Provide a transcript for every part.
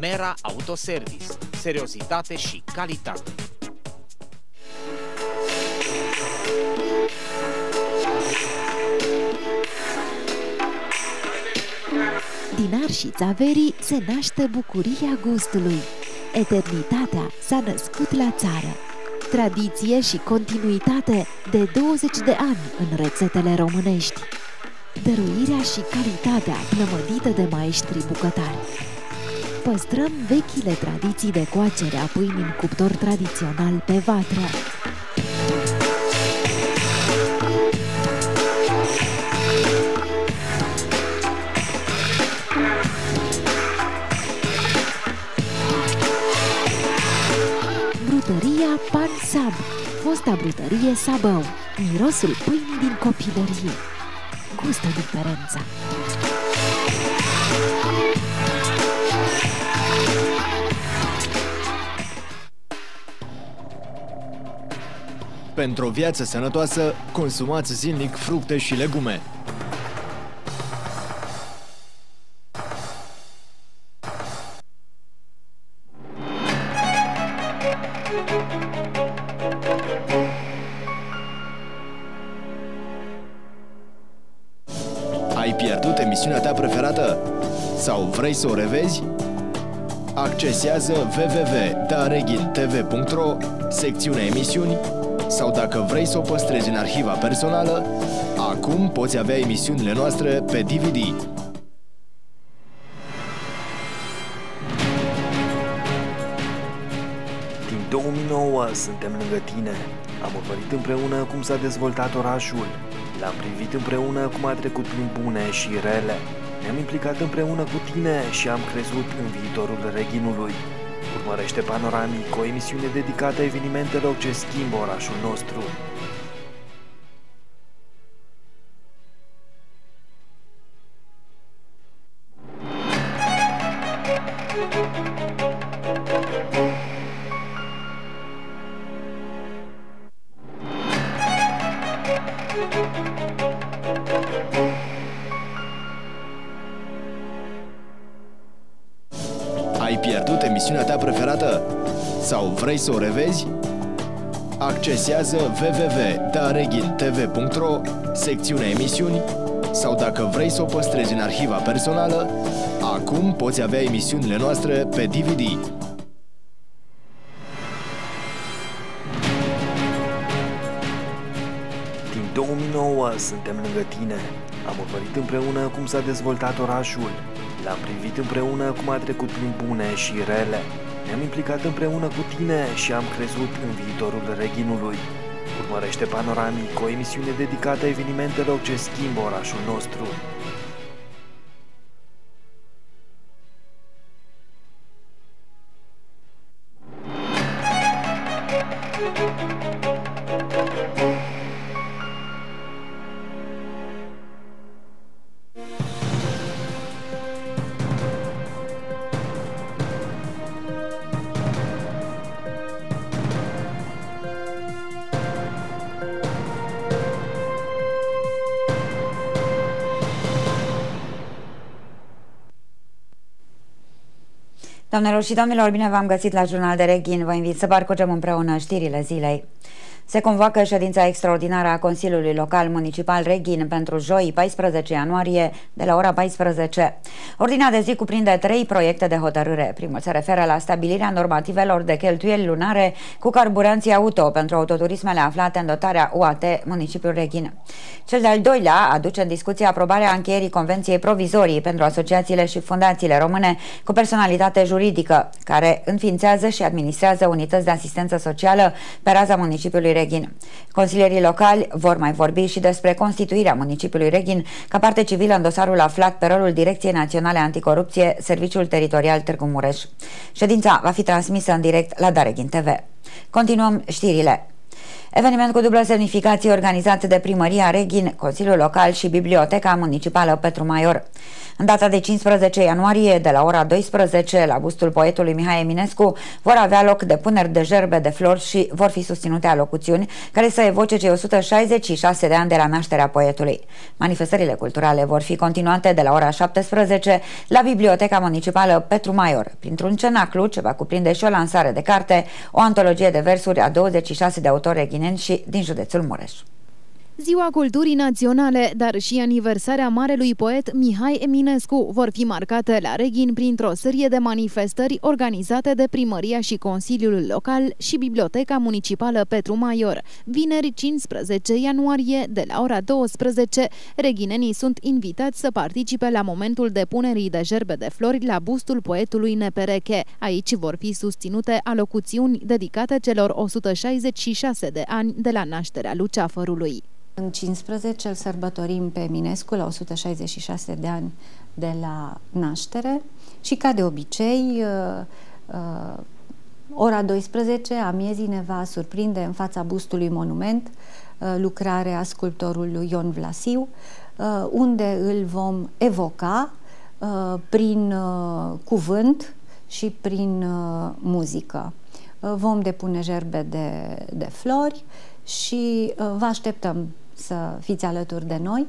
Mera Autoservice. Seriozitate și calitate. Din arșița verii se naște bucuria gustului. Eternitatea s-a născut la țară. Tradiție și continuitate de 20 de ani în rețetele românești. Dăruirea și calitatea plămădită de maestri bucătari. Păstrăm vechile tradiții de coacere a pâinii în cuptor tradițional pe vatră. Brutăria Pan Sab, fosta brutărie Sabău, mirosul pâinii din copilărie. Gustă diferența! Pentru o viață sănătoasă, consumați zilnic fructe și legume. Ai pierdut emisiunea ta preferată? Sau vrei să o revezi? Accesează www.daregintv.ro secțiunea emisiuni sau dacă vrei să o păstrezi în arhiva personală, acum poți avea emisiunile noastre pe DVD. Din 2009 suntem lângă tine. Am urmărit împreună cum s-a dezvoltat orașul. L-am privit împreună cum a trecut prin bune și rele. Ne-am implicat împreună cu tine și am crezut în viitorul reghinului. Urmărește Panoramic, o emisiune dedicată evenimentelor ce schimbă orașul nostru. Vrei să o revezi? Accesează www.daregintv.ro secțiunea emisiuni sau dacă vrei să o păstrezi în arhiva personală, acum poți avea emisiunile noastre pe DVD. Din 2009 suntem lângă tine. Am urmărit împreună cum s-a dezvoltat orașul. L-am privit împreună cum a trecut prin bune și rele. Ne-am implicat împreună cu tine și am crezut în viitorul reghinului. Urmărește Panoramic, o emisiune dedicată evenimentelor ce schimbă orașul nostru. Doamnelor și domnilor, bine v-am găsit la Jurnal de Reghin. Vă invit să parcurgem împreună știrile zilei. Se convoacă ședința extraordinară a Consiliului Local Municipal Reghin pentru joi 14 ianuarie de la ora 14. Ordinea de zi cuprinde trei proiecte de hotărâre. Primul se referă la stabilirea normativelor de cheltuieli lunare cu carburanții auto pentru autoturismele aflate în dotarea UAT municipiul Reghin. Cel de-al doilea aduce în discuție aprobarea încheierii Convenției Provizorii pentru asociațiile și fundațiile române cu personalitate juridică, care înființează și administrează unități de asistență socială pe raza municipiului Reghin. Consilierii locali vor mai vorbi și despre constituirea municipiului Reghin ca parte civilă în dosarul aflat pe rolul Direcției Naționale Anticorupție, Serviciul Teritorial Târgu Mureș. Ședința va fi transmisă în direct la Dareghin TV. Continuăm știrile. Eveniment cu dublă semnificație organizat de Primăria Reghin, Consiliul Local și Biblioteca Municipală Petru Maior. În data de 15 ianuarie, de la ora 12, la bustul poetului Mihai Eminescu, vor avea loc depuneri de gerbe de flori și vor fi susținute alocuțiuni care să evoce cei 166 de ani de la nașterea poetului. Manifestările culturale vor fi continuate de la ora 17 la Biblioteca Municipală Petru Maior, printr-un cenaclu ce va cuprinde și o lansare de carte, o antologie de versuri a 26 de autori eghineni și din județul Mureș. Ziua Culturii Naționale, dar și aniversarea marelui poet Mihai Eminescu vor fi marcate la Reghin printr-o serie de manifestări organizate de Primăria și Consiliul Local și Biblioteca Municipală Petru Maior. Vineri 15 ianuarie, de la ora 12, reghinenii sunt invitați să participe la momentul depunerii de gerbe de flori la bustul poetului Nepereche. Aici vor fi susținute alocuțiuni dedicate celor 166 de ani de la nașterea Luceafărului. În 15 îl sărbătorim pe Eminescu la 166 de ani de la naștere și ca de obicei uh, uh, ora 12 a miezii ne va surprinde în fața bustului monument uh, lucrarea sculptorului Ion Vlasiu unde îl vom evoca prin cuvânt și prin muzică. Vom depune gerbe de, de flori și vă așteptăm să fiți alături de noi.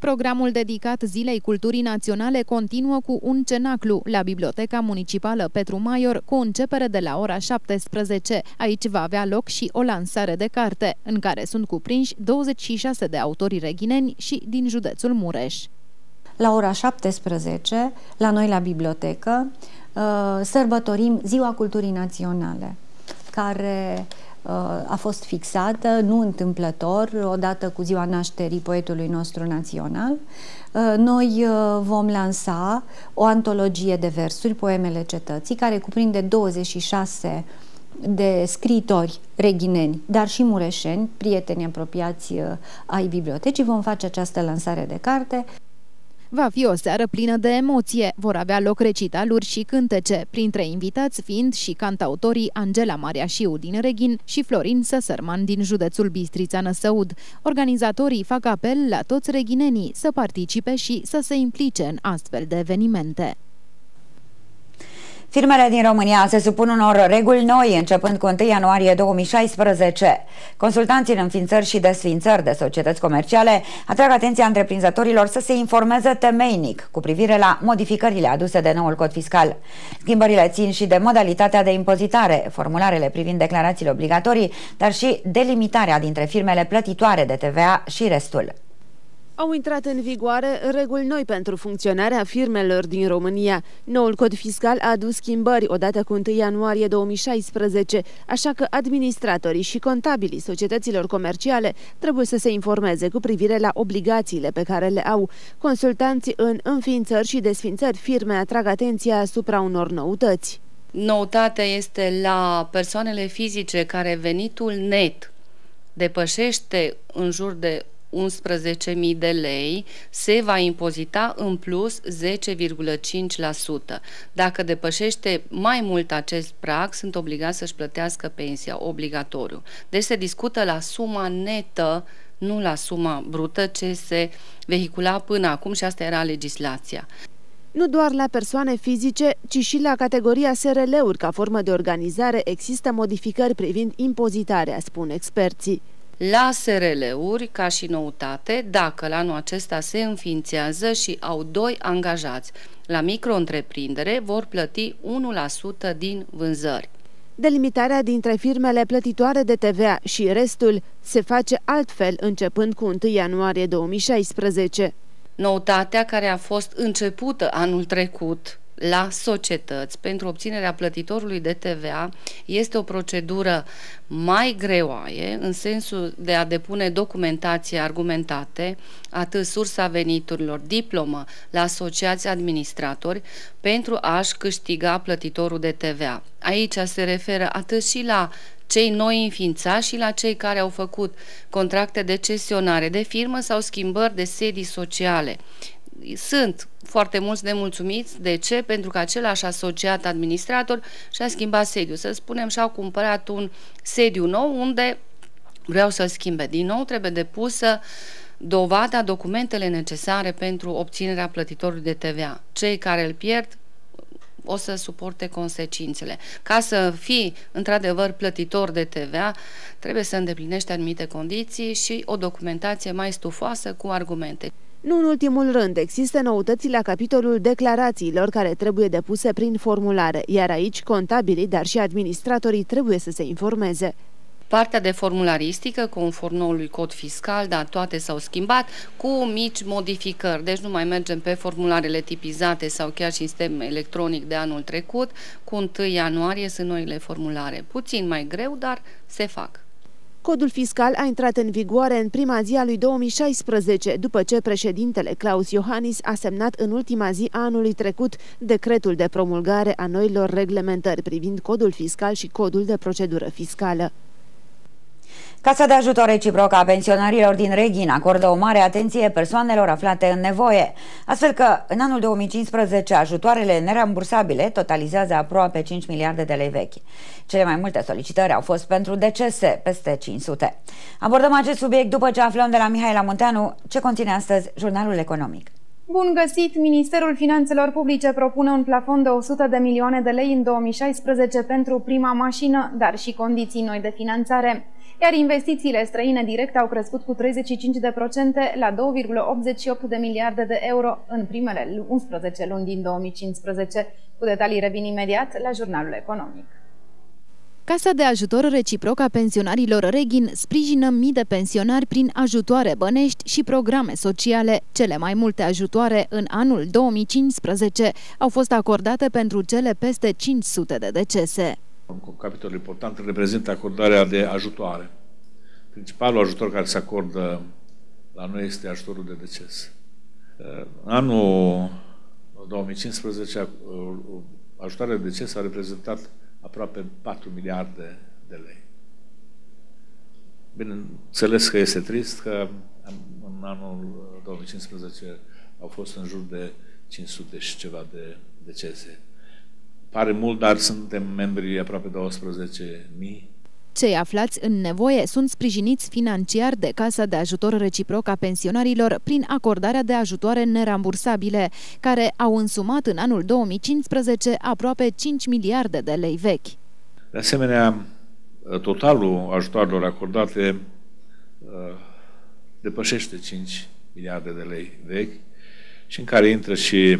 Programul dedicat Zilei Culturii Naționale continuă cu un cenaclu la Biblioteca Municipală Petru Maior cu începere de la ora 17. Aici va avea loc și o lansare de carte, în care sunt cuprinși 26 de autori reghineni și din județul Mureș. La ora 17, la noi la bibliotecă, uh, sărbătorim Ziua Culturii Naționale, care a fost fixată, nu întâmplător, odată cu ziua nașterii poetului nostru național. Uh, noi uh, vom lansa o antologie de versuri, Poemele Cetății, care cuprinde 26 de scriitori reghineni, dar și mureșeni, prieteni apropiați uh, ai bibliotecii. Vom face această lansare de carte. Va fi o seară plină de emoție. Vor avea loc recitaluri și cântece, printre invitați fiind și cantautorii Angela Mariașiu din Reghin și Florin Săsărman din județul Bistrița Năsăud. Organizatorii fac apel la toți reghinenii să participe și să se implice în astfel de evenimente. Firmele din România se supun unor reguli noi începând cu 1 ianuarie 2016. Consultanții în înființări și desfințări de societăți comerciale atrag atenția întreprinzătorilor să se informeze temeinic cu privire la modificările aduse de noul cod fiscal. Schimbările țin și de modalitatea de impozitare, formularele privind declarațiile obligatorii, dar și delimitarea dintre firmele plătitoare de TVA și restul. Au intrat în vigoare reguli noi pentru funcționarea firmelor din România. Noul cod fiscal a adus schimbări odată cu 1 ianuarie 2016, așa că administratorii și contabilii societăților comerciale trebuie să se informeze cu privire la obligațiile pe care le au. Consultanții în înființări și desfințări firme atrag atenția asupra unor noutăți. Noutatea este la persoanele fizice care venitul net depășește în jur de 11.000 de lei, se va impozita în plus 10,5%. Dacă depășește mai mult acest prag, sunt obligați să-și plătească pensia obligatoriu. Deci se discută la suma netă, nu la suma brută ce se vehicula până acum și asta era legislația. Nu doar la persoane fizice, ci și la categoria SRL-uri ca formă de organizare există modificări privind impozitarea, spun experții la SRL-uri ca și noutate dacă la anul acesta se înființează și au doi angajați. La micro-întreprindere vor plăti 1% din vânzări. Delimitarea dintre firmele plătitoare de TVA și restul se face altfel începând cu 1 ianuarie 2016. Noutatea care a fost începută anul trecut la societăți pentru obținerea plătitorului de TVA este o procedură mai greoaie în sensul de a depune documentație argumentate, atât sursa veniturilor, diplomă la asociați administratori pentru a-și câștiga plătitorul de TVA. Aici se referă atât și la cei noi înființați și la cei care au făcut contracte de cesionare de firmă sau schimbări de sedii sociale. Sunt foarte mulți nemulțumiți. De ce? Pentru că același asociat administrator și-a schimbat sediu. Să spunem și-au cumpărat un sediu nou unde vreau să-l schimbe. Din nou trebuie depusă dovada, documentele necesare pentru obținerea plătitorului de TVA. Cei care îl pierd o să suporte consecințele. Ca să fii într-adevăr plătitor de TVA, trebuie să îndeplinești anumite condiții și o documentație mai stufoasă cu argumente. Nu în ultimul rând, există noutăți la capitolul declarațiilor care trebuie depuse prin formulare, iar aici contabilii, dar și administratorii trebuie să se informeze. Partea de formularistică, conform noului cod fiscal, dar toate s-au schimbat cu mici modificări. Deci nu mai mergem pe formularele tipizate sau chiar sistem electronic de anul trecut. Cu 1 ianuarie sunt noile formulare. Puțin mai greu, dar se fac. Codul fiscal a intrat în vigoare în prima zi a lui 2016, după ce președintele Claus Iohannis a semnat în ultima zi a anului trecut decretul de promulgare a noilor reglementări privind codul fiscal și codul de procedură fiscală. Casa de ajutor reciproc a pensionarilor din Reghin acordă o mare atenție persoanelor aflate în nevoie, astfel că în anul 2015 ajutoarele nerambursabile totalizează aproape 5 miliarde de lei vechi. Cele mai multe solicitări au fost pentru decese, peste 500. Abordăm acest subiect după ce aflăm de la Mihaela Munteanu ce conține astăzi jurnalul economic. Bun găsit! Ministerul Finanțelor Publice propune un plafon de 100 de milioane de lei în 2016 pentru prima mașină, dar și condiții noi de finanțare iar investițiile străine directe au crescut cu 35% la 2,88 de miliarde de euro în primele 11 luni din 2015. Cu detalii revin imediat la jurnalul economic. Casa de ajutor reciproc a pensionarilor Reghin sprijină mii de pensionari prin ajutoare bănești și programe sociale. Cele mai multe ajutoare în anul 2015 au fost acordate pentru cele peste 500 de decese. Un capitol important reprezintă acordarea de ajutoare. Principalul ajutor care se acordă la noi este ajutorul de deces. În anul 2015, ajutoarea de deces a reprezentat aproape 4 miliarde de lei. Bineînțeles că este trist că în anul 2015 au fost în jur de 500 și ceva de decese Pare mult, dar suntem membri aproape 12.000. Cei aflați în nevoie sunt sprijiniți financiar de Casa de Ajutor Reciproc a Pensionarilor prin acordarea de ajutoare nerambursabile, care au însumat în anul 2015 aproape 5 miliarde de lei vechi. De asemenea, totalul ajutoarelor acordate uh, depășește 5 miliarde de lei vechi și în care intră și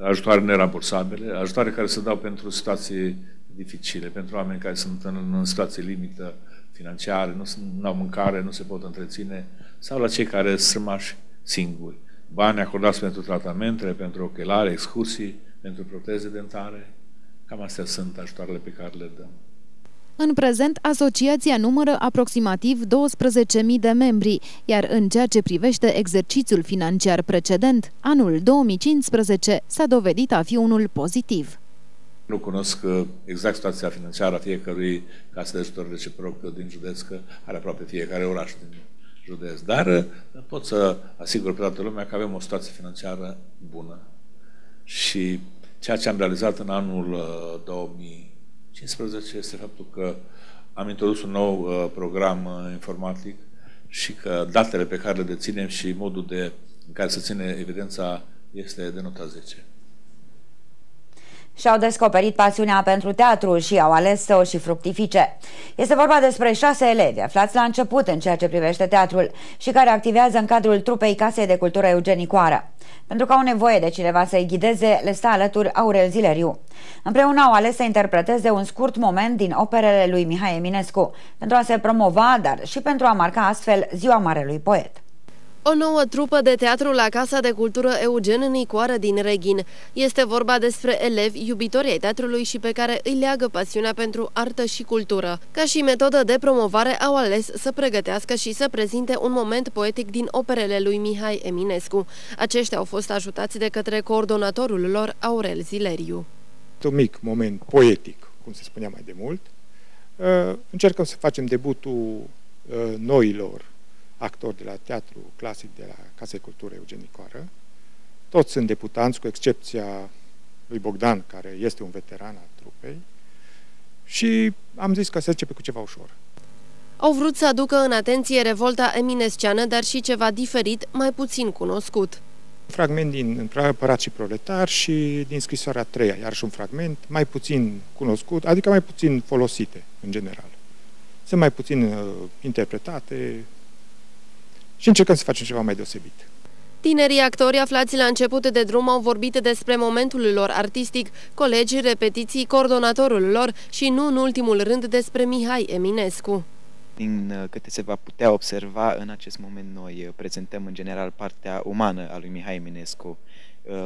ajutoare nerambursabile, ajutoare care se dau pentru situații dificile, pentru oameni care sunt în, în situații limită financiare, nu au mâncare, nu se pot întreține, sau la cei care sunt rămași singuri. Bani acordați pentru tratamentele, pentru ochelare, excursii, pentru proteze dentare. Cam astea sunt ajutoarele pe care le dăm. În prezent, asociația numără aproximativ 12.000 de membri, iar în ceea ce privește exercițiul financiar precedent, anul 2015 s-a dovedit a fi unul pozitiv. Nu cunosc uh, exact situația financiară a fiecărui casă de ajutor reciproc din județ, că are aproape fiecare oraș din județ, dar uh, pot să asigur pe toată lumea că avem o situație financiară bună. Și ceea ce am realizat în anul 2000 uh, 15 este faptul că am introdus un nou uh, program uh, informatic și că datele pe care le deținem și modul de, în care se ține evidența este de nota 10 și-au descoperit pasiunea pentru teatru și au ales să o și fructifice. Este vorba despre șase elevi aflați la început în ceea ce privește teatrul și care activează în cadrul trupei Casei de Cultură Eugenicoară. Pentru că au nevoie de cineva să-i ghideze, le stă alături Aurel Zileriu. Împreună au ales să interpreteze un scurt moment din operele lui Mihai Eminescu, pentru a se promova, dar și pentru a marca astfel ziua marelui poet. O nouă trupă de teatru la Casa de Cultură Eugen Nicoară din Reghin. Este vorba despre elevi iubitori ai teatrului și pe care îi leagă pasiunea pentru artă și cultură. Ca și metodă de promovare au ales să pregătească și să prezinte un moment poetic din operele lui Mihai Eminescu. Aceștia au fost ajutați de către coordonatorul lor, Aurel Zileriu. Un mic moment poetic, cum se spunea mai de mult. Uh, încercăm să facem debutul uh, noilor actori de la teatru clasic de la Casa Cultură Eugenicoară. Toți sunt deputanți, cu excepția lui Bogdan, care este un veteran al trupei. Și am zis că se începe cu ceva ușor. Au vrut să aducă în atenție revolta eminesceană, dar și ceva diferit, mai puțin cunoscut. Fragment din Părat și Proletar și din scrisoarea a treia, iar și un fragment mai puțin cunoscut, adică mai puțin folosite în general. Sunt mai puțin uh, interpretate și încercăm să facem ceva mai deosebit. Tinerii actori aflați la început de drum au vorbit despre momentul lor artistic, colegi, repetiții, coordonatorul lor și nu în ultimul rând despre Mihai Eminescu. Din uh, câte se va putea observa, în acest moment noi uh, prezentăm în general partea umană a lui Mihai Eminescu, uh,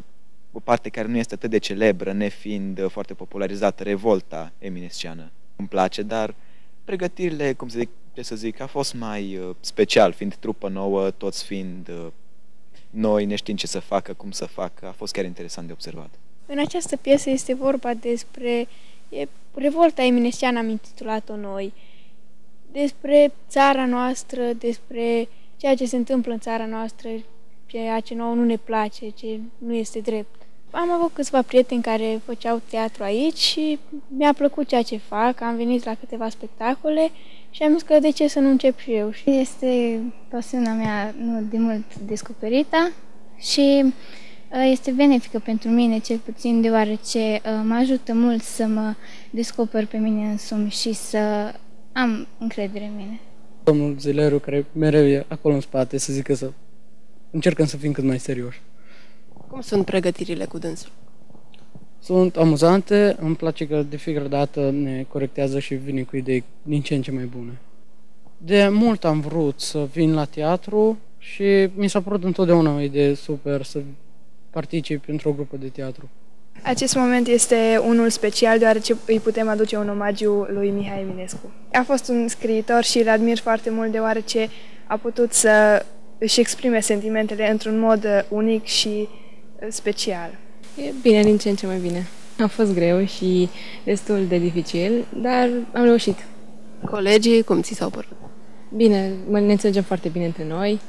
o parte care nu este atât de celebră, nefiind foarte popularizată, revolta eminesciană. Îmi place, dar pregătirile, cum să zic, ce să zic, a fost mai special, fiind trupă nouă, toți fiind noi, neștiind ce să facă, cum să facă, a fost chiar interesant de observat. În această piesă este vorba despre e, revolta eminesciană, am intitulat-o noi, despre țara noastră, despre ceea ce se întâmplă în țara noastră, ceea ce nouă nu ne place, ce nu este drept. Am avut câțiva prieteni care făceau teatru aici și mi-a plăcut ceea ce fac, am venit la câteva spectacole și am zis că de ce să nu încep și eu. Este pasiunea mea nu de mult descoperită și uh, este benefică pentru mine, cel puțin deoarece uh, mă ajută mult să mă descoper pe mine însumi și să am încredere în mine. Domnul Zileru, care mereu e acolo în spate, să zică să încercăm să fim cât mai serioși. Cum sunt pregătirile cu dânsul? Sunt amuzante, îmi place că de fiecare dată ne corectează și vine cu idei din ce în ce mai bune. De mult am vrut să vin la teatru și mi s-a părut întotdeauna o idee super să particip într-o grupă de teatru. Acest moment este unul special deoarece îi putem aduce un omagiu lui Mihai Eminescu. A fost un scriitor și îl admir foarte mult deoarece a putut să își exprime sentimentele într-un mod uh, unic și uh, special. E bine, din ce în ce mai bine. A fost greu și destul de dificil, dar am reușit. Colegii, cum ți s-au părut? Bine, ne înțelegem foarte bine între noi,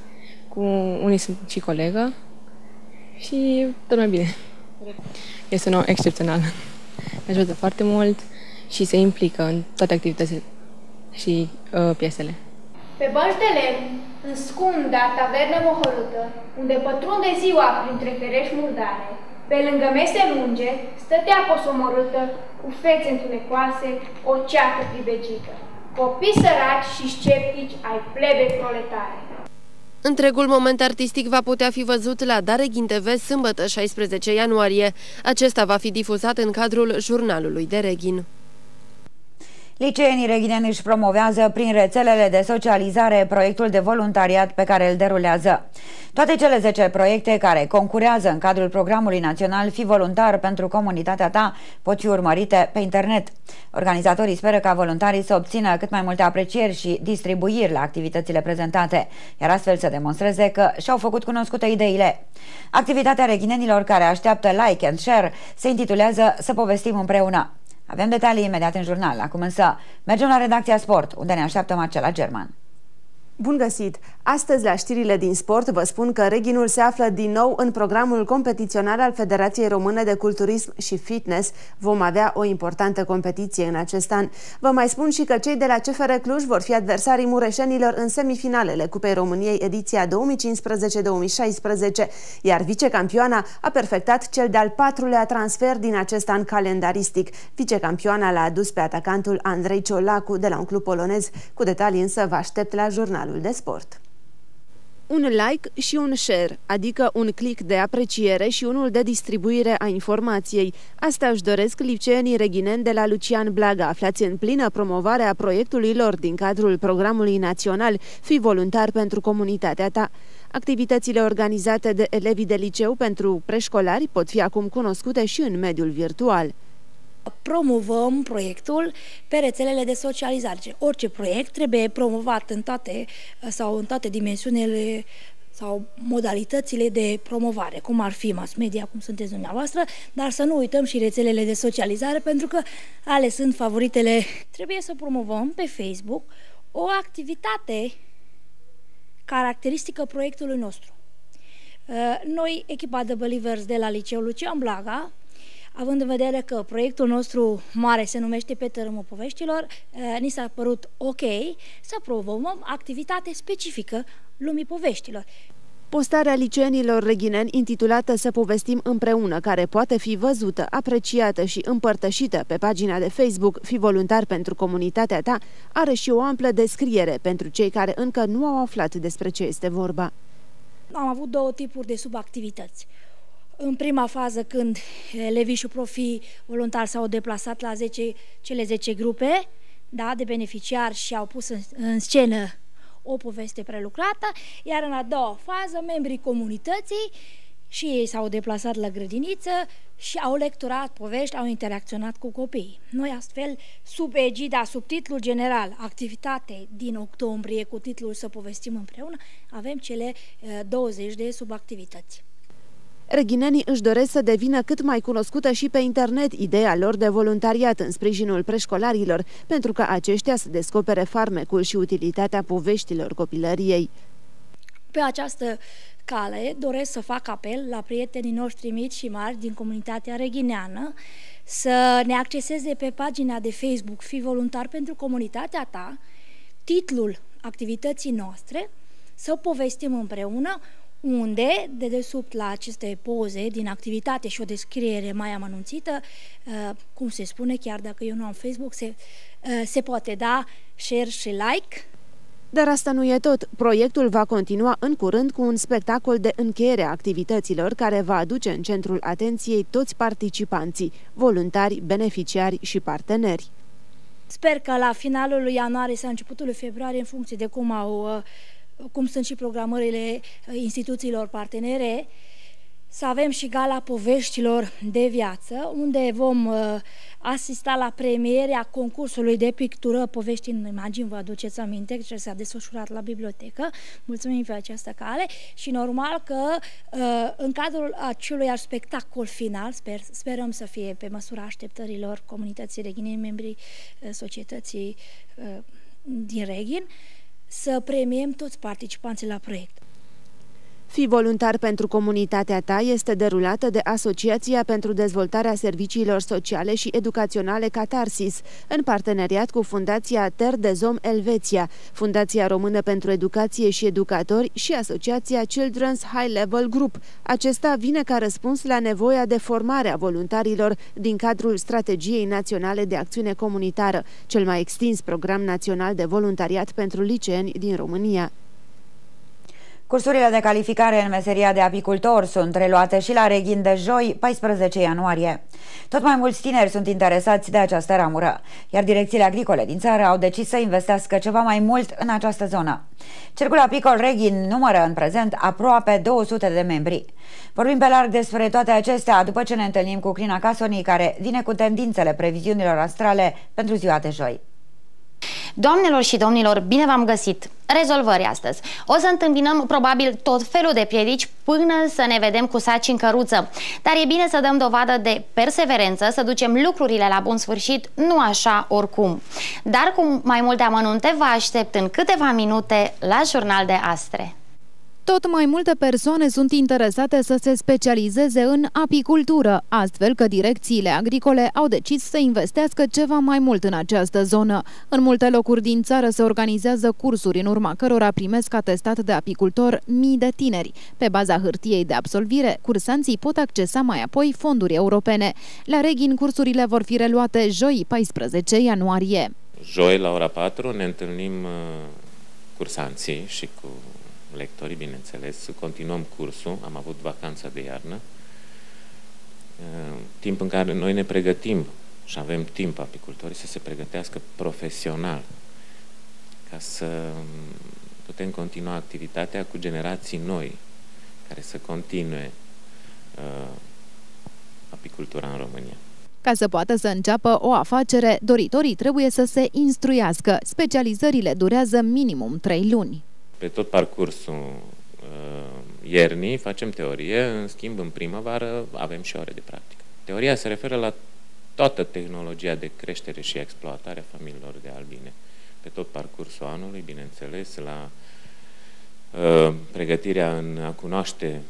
cu unii sunt și colegă și tot mai bine. Este un om excepțional. Ne ajută foarte mult și se implică în toate activitățile și uh, piesele. Pe bănci de lemn, în scunda tavernă mohorâtă, unde pătrunde ziua printre ferești murdare, pe lângă mese lunge, stătea posomorâtă, cu fețe întunecoase, o ceată pribegită. Copii săraci și sceptici ai plebe proletare. Întregul moment artistic va putea fi văzut la Dareghin TV sâmbătă 16 ianuarie. Acesta va fi difuzat în cadrul jurnalului de Reghin. Liceenii reghineni își promovează prin rețelele de socializare proiectul de voluntariat pe care îl derulează. Toate cele 10 proiecte care concurează în cadrul programului național Fi voluntar pentru comunitatea ta pot fi urmărite pe internet. Organizatorii speră ca voluntarii să obțină cât mai multe aprecieri și distribuiri la activitățile prezentate, iar astfel să demonstreze că și-au făcut cunoscute ideile. Activitatea reghinenilor care așteaptă like and share se intitulează Să povestim împreună. Avem detalii imediat în jurnal. Acum însă mergem la redacția Sport, unde ne așteaptă Marcela German. Bun găsit! Astăzi, la știrile din sport, vă spun că Reghinul se află din nou în programul competițional al Federației Române de Culturism și Fitness. Vom avea o importantă competiție în acest an. Vă mai spun și că cei de la CFR Cluj vor fi adversarii mureșenilor în semifinalele Cupei României ediția 2015-2016, iar vicecampioana a perfectat cel de-al patrulea transfer din acest an calendaristic. Vicecampioana l-a adus pe atacantul Andrei Ciolacu de la un club polonez. Cu detalii însă vă aștept la jurnal jurnalul de sport. Un like și un share, adică un click de apreciere și unul de distribuire a informației. Asta își doresc liceenii reghineni de la Lucian Blaga, aflați în plină promovare a proiectului lor din cadrul programului național Fi voluntar pentru comunitatea ta. Activitățile organizate de elevii de liceu pentru preșcolari pot fi acum cunoscute și în mediul virtual promovăm proiectul pe rețelele de socializare. Orice proiect trebuie promovat în toate sau în toate dimensiunile sau modalitățile de promovare, cum ar fi mass media, cum sunteți dumneavoastră, dar să nu uităm și rețelele de socializare, pentru că ale sunt favoritele. Trebuie să promovăm pe Facebook o activitate caracteristică proiectului nostru. Noi, echipa de Believers de la Liceul Lucian Blaga, având în vedere că proiectul nostru mare se numește Pe tărâmul poveștilor, ni s-a părut ok să promovăm activitate specifică lumii poveștilor. Postarea liceenilor reghineni intitulată Să povestim împreună, care poate fi văzută, apreciată și împărtășită pe pagina de Facebook Fi voluntar pentru comunitatea ta, are și o amplă descriere pentru cei care încă nu au aflat despre ce este vorba. Am avut două tipuri de subactivități. În prima fază, când elevii și profii voluntari s-au deplasat la 10, cele 10 grupe da, de beneficiari și au pus în, în scenă o poveste prelucrată, iar în a doua fază, membrii comunității și ei s-au deplasat la grădiniță și au lecturat povești, au interacționat cu copiii. Noi astfel, sub egida, sub titlul general, activitate din octombrie cu titlul Să povestim împreună, avem cele 20 eh, de subactivități. Reghinenii își doresc să devină cât mai cunoscută și pe internet ideea lor de voluntariat în sprijinul preșcolarilor, pentru ca aceștia să descopere farmecul și utilitatea poveștilor copilăriei. Pe această cale doresc să fac apel la prietenii noștri mici și mari din comunitatea reghineană să ne acceseze pe pagina de Facebook Fi voluntar pentru comunitatea ta, titlul activității noastre, să povestim împreună unde, de desubt la aceste poze din activitate și o descriere mai amănunțită, uh, cum se spune, chiar dacă eu nu am Facebook, se, uh, se poate da share și like. Dar asta nu e tot. Proiectul va continua în curând cu un spectacol de încheiere a activităților care va aduce în centrul atenției toți participanții, voluntari, beneficiari și parteneri. Sper că la finalul lui ianuarie sau începutul lui februarie, în funcție de cum au uh, cum sunt și programările uh, instituțiilor partenere, să avem și gala poveștilor de viață, unde vom uh, asista la premierea concursului de pictură Povești în imagini, vă aduceți aminte, ce s-a desfășurat la bibliotecă. Mulțumim pe această cale și normal că uh, în cadrul acelui spectacol final, sper, sperăm să fie pe măsura așteptărilor comunității reghinei, membrii societății din Reghin, să premiem toți participanții la proiect. Fi voluntar pentru comunitatea ta este derulată de Asociația pentru Dezvoltarea Serviciilor Sociale și Educaționale Catarsis, în parteneriat cu Fundația Ter de Zom Elveția, Fundația Română pentru Educație și Educatori și Asociația Children's High Level Group. Acesta vine ca răspuns la nevoia de formare a voluntarilor din cadrul Strategiei Naționale de Acțiune Comunitară, cel mai extins program național de voluntariat pentru liceeni din România. Cursurile de calificare în meseria de apicultor sunt reluate și la Reghin de joi, 14 ianuarie. Tot mai mulți tineri sunt interesați de această ramură, iar direcțiile agricole din țară au decis să investească ceva mai mult în această zonă. Cercul apicol Reghin numără în prezent aproape 200 de membri. Vorbim pe larg despre toate acestea după ce ne întâlnim cu Crina Casoni, care vine cu tendințele previziunilor astrale pentru ziua de joi. Doamnelor și domnilor, bine v-am găsit! Rezolvări astăzi. O să întâmpinăm probabil tot felul de piedici până să ne vedem cu saci în căruță. Dar e bine să dăm dovadă de perseverență, să ducem lucrurile la bun sfârșit, nu așa oricum. Dar cu mai multe amănunte vă aștept în câteva minute la Jurnal de Astre. Tot mai multe persoane sunt interesate să se specializeze în apicultură, astfel că direcțiile agricole au decis să investească ceva mai mult în această zonă. În multe locuri din țară se organizează cursuri în urma cărora primesc atestat de apicultor mii de tineri. Pe baza hârtiei de absolvire, cursanții pot accesa mai apoi fonduri europene. La Reghin, cursurile vor fi reluate joi 14 ianuarie. Joi la ora 4 ne întâlnim uh, cursanții și cu lectorii, bineînțeles, continuăm cursul, am avut vacanța de iarnă, uh, timp în care noi ne pregătim și avem timp apicultorii să se pregătească profesional ca să um, putem continua activitatea cu generații noi care să continue uh, apicultura în România. Ca să poată să înceapă o afacere, doritorii trebuie să se instruiască. Specializările durează minimum 3 luni pe tot parcursul uh, iernii facem teorie, în schimb în primăvară avem și ore de practică. Teoria se referă la toată tehnologia de creștere și exploatare a familiilor de albine pe tot parcursul anului, bineînțeles, la uh, pregătirea în a cunoaște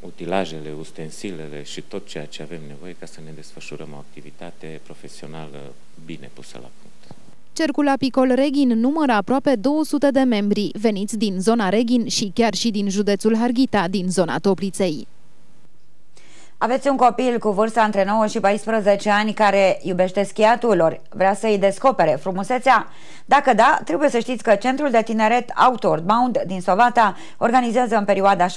utilajele, ustensilele și tot ceea ce avem nevoie ca să ne desfășurăm o activitate profesională bine pusă la punct. Cercul apicol Reghin numără aproape 200 de membri veniți din zona Reghin și chiar și din județul Harghita, din zona Topliței. Aveți un copil cu vârsta între 9 și 14 ani care iubește schiatul, ori vrea să-i descopere frumusețea? Dacă da, trebuie să știți că Centrul de Tineret Outward Bound din Sovata organizează în perioada 7-13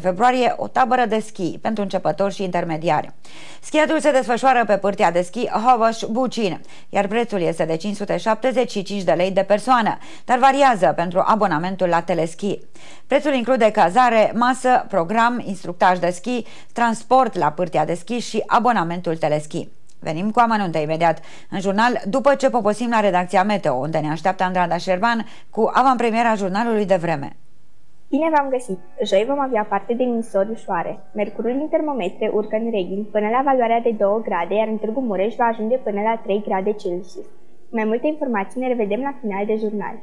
februarie o tabără de schi pentru începători și intermediari. Schiatul se desfășoară pe pârtia de schi Hovaș Bucin, iar prețul este de 575 de lei de persoană, dar variază pentru abonamentul la teleschi. Prețul include cazare, masă, program, instructaj de schi, transport la pârtia de schi și abonamentul teleschi. Venim cu amănunte imediat în jurnal după ce poposim la redacția Meteo, unde ne așteaptă Andrada Șerban cu avantpremiera jurnalului de vreme. Bine v-am găsit! Joi vom avea parte de nisori ușoare. Mercurul din termometre urcă în reghin până la valoarea de 2 grade, iar în Târgu Mureș va ajunge până la 3 grade Celsius. Mai multe informații ne revedem la final de jurnal.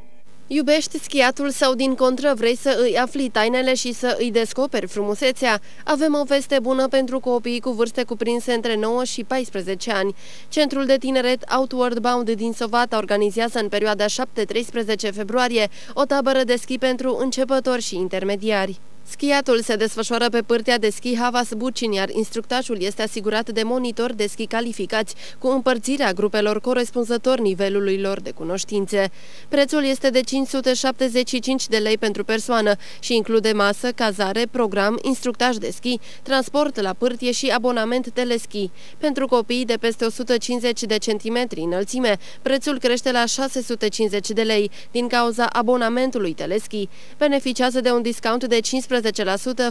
Iubești schiatul sau din contră vrei să îi afli tainele și să îi descoperi frumusețea? Avem o veste bună pentru copiii cu vârste cuprinse între 9 și 14 ani. Centrul de tineret Outward Bound din Sovata organizează în perioada 7-13 februarie o tabără de schi pentru începători și intermediari. Schiatul se desfășoară pe pârtea de schi Havas Bucin, iar instructajul este asigurat de monitori de schi calificați, cu împărțirea grupelor corespunzător nivelului lor de cunoștințe. Prețul este de 575 de lei pentru persoană și include masă, cazare, program, instructaj de schi, transport la pârtie și abonament teleschi. Pentru copiii de peste 150 de centimetri înălțime, prețul crește la 650 de lei din cauza abonamentului teleschi. Beneficiază de un discount de 15 15%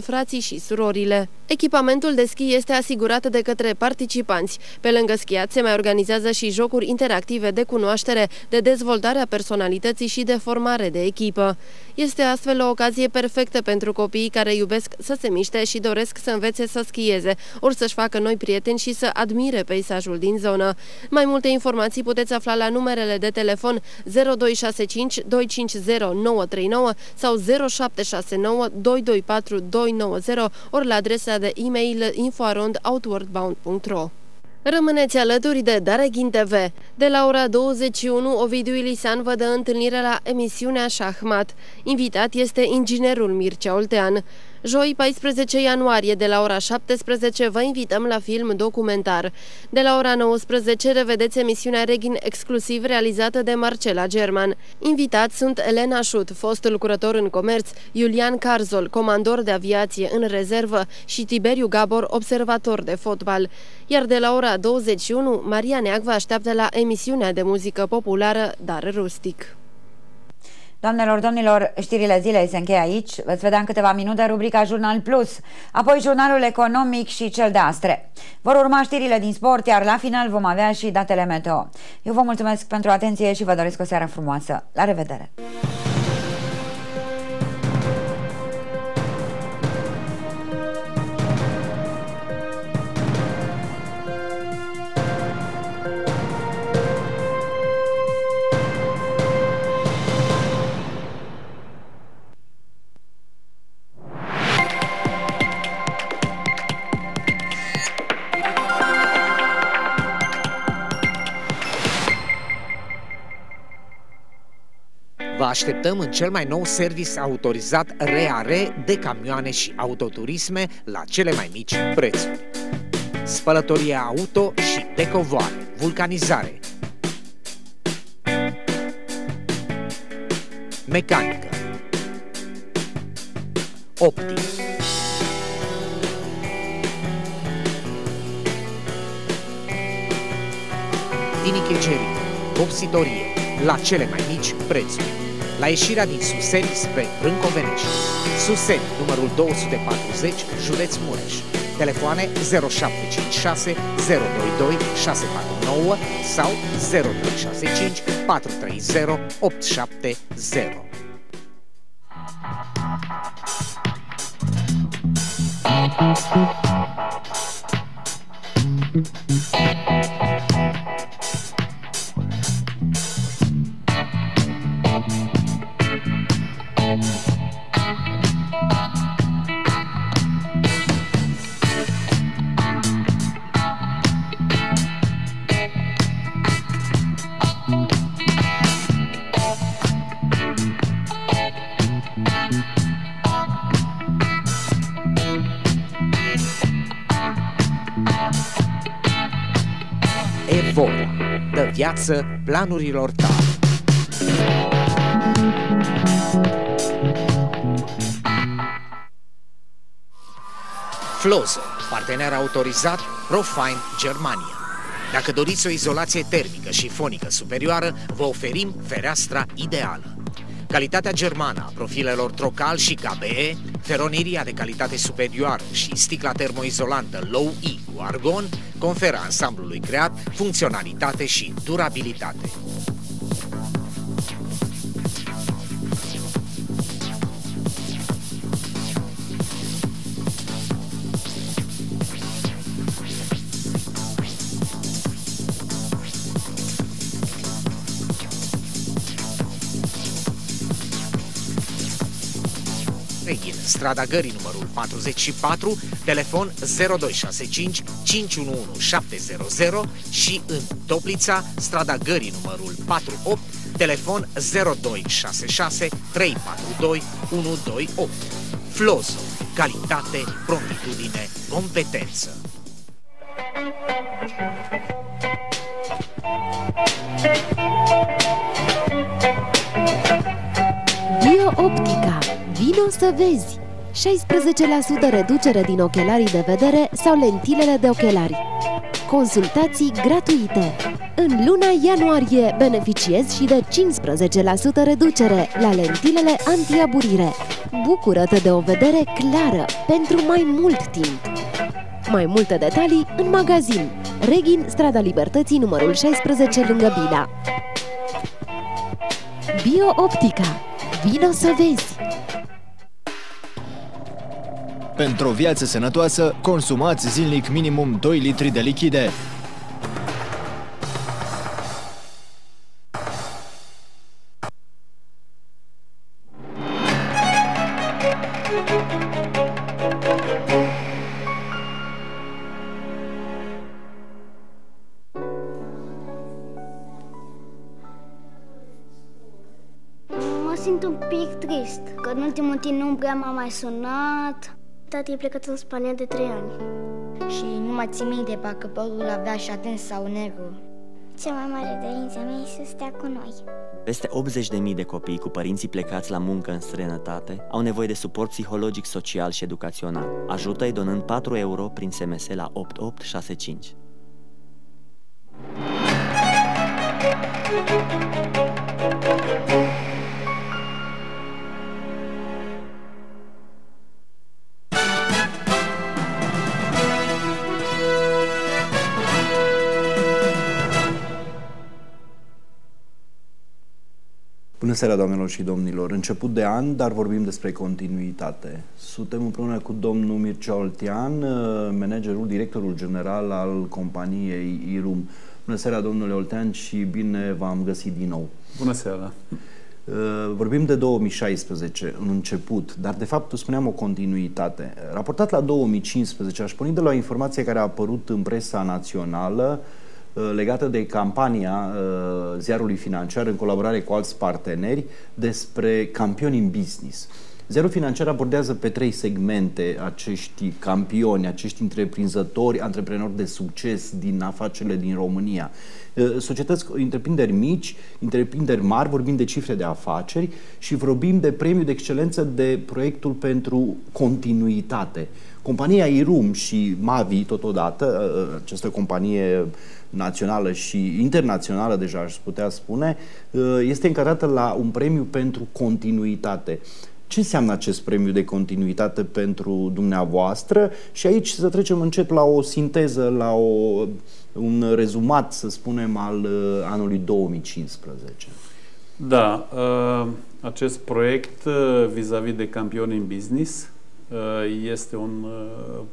frații și surorile. Echipamentul de schi este asigurat de către participanți. Pe lângă schiat se mai organizează și jocuri interactive de cunoaștere, de dezvoltare a personalității și de formare de echipă. Este astfel o ocazie perfectă pentru copiii care iubesc să se miște și doresc să învețe să schieze, ori să-și facă noi prieteni și să admire peisajul din zonă. Mai multe informații puteți afla la numerele de telefon 0265 250 939 sau 0769 224 290 ori la adresa de e-mail info.outwardbound.ro Rămâneți alături de Dareghin TV. De la ora 21, Ovidiu Ilisan vă dă întâlnire la emisiunea Șahmat. Invitat este inginerul Mircea Oltean. Joi, 14 ianuarie, de la ora 17, vă invităm la film documentar. De la ora 19, revedeți emisiunea Regin exclusiv realizată de Marcela German. Invitați sunt Elena Șut, fost lucrător în comerț, Iulian Carzol, comandor de aviație în rezervă și Tiberiu Gabor, observator de fotbal. Iar de la ora 21, Maria Neag vă așteaptă la emisiunea de muzică populară, dar rustic. Doamnelor, domnilor, știrile zilei se încheie aici. Veți vedea în câteva minute rubrica Jurnal Plus, apoi jurnalul economic și cel de astre. Vor urma știrile din sport, iar la final vom avea și datele meteo. Eu vă mulțumesc pentru atenție și vă doresc o seară frumoasă. La revedere! Așteptăm în cel mai nou service autorizat RAR de camioane și autoturisme la cele mai mici prețuri. Spălătorie auto și decovoare, vulcanizare, mecanică, optic, vinichegerie, vopsitorie, la cele mai mici prețuri la ieșirea din Suseni spre Brâncovenești. Suseni, numărul 240, județ Mureș. Telefoane 0756 022 649 sau 0265 430 870. Evora. Dă viață planurilor tale. Flozo, partener autorizat Profine Germania. Dacă doriți o izolație termică și fonică superioară, vă oferim fereastra ideală. Calitatea germană a profilelor Trocal și KBE, feroniria de calitate superioară și sticla termoizolantă Low E cu argon conferă ansamblului creat funcționalitate și durabilitate. Strada Gării numărul 44, telefon 0265 511 700 și în Toplița, strada Gării numărul 48, telefon 0266 342 128. Flozo, calitate, promptitudine, competență. Bio-optica. Vino să vezi! 16% reducere din ochelarii de vedere sau lentilele de ochelari. Consultații gratuite. În luna ianuarie beneficiezi și de 15% reducere la lentilele antiaburire. Bucură-te de o vedere clară pentru mai mult timp. Mai multe detalii în magazin. Reghin, strada Libertății, numărul 16, lângă Bila. Bio Optica. Vino să vezi! Pentru o viață sănătoasă, consumați zilnic minimum 2 litri de lichide. Mă simt un pic trist, că în ultimul timp nu prea m-a mai sunat. Tati e plecat în Spania de 3 ani. Și nu mai țin minte parcă părul avea și atens sau negru. Cea mai mare dorință mea e să stea cu noi. Peste 80.000 de copii cu părinții plecați la muncă în străinătate au nevoie de suport psihologic, social și educațional. Ajută-i donând 4 euro prin SMS la 8865. Bună seara, doamnelor și domnilor! Început de an, dar vorbim despre continuitate. Suntem împreună cu domnul Mircea Oltean, managerul, directorul general al companiei IRUM. Bună seara, domnule Oltean, și bine v-am găsit din nou. Bună seara! Vorbim de 2016, în început, dar de fapt spuneam o continuitate. Raportat la 2015, aș porni de la o informație care a apărut în presa națională, legată de campania ziarului financiar în colaborare cu alți parteneri despre campioni în business. Ziarul financiar abordează pe trei segmente acești campioni, acești întreprinzători, antreprenori de succes din afacerile din România. Societăți, întreprinderi mici, întreprinderi mari, vorbim de cifre de afaceri și vorbim de premiu de excelență de proiectul pentru continuitate. Compania IRUM și Mavi, totodată, această companie națională și internațională, deja aș putea spune, este încadrată la un premiu pentru continuitate. Ce înseamnă acest premiu de continuitate pentru dumneavoastră? Și aici să trecem încet la o sinteză, la o, un rezumat, să spunem, al anului 2015. Da, acest proiect vis-a-vis -vis de campioni în business este un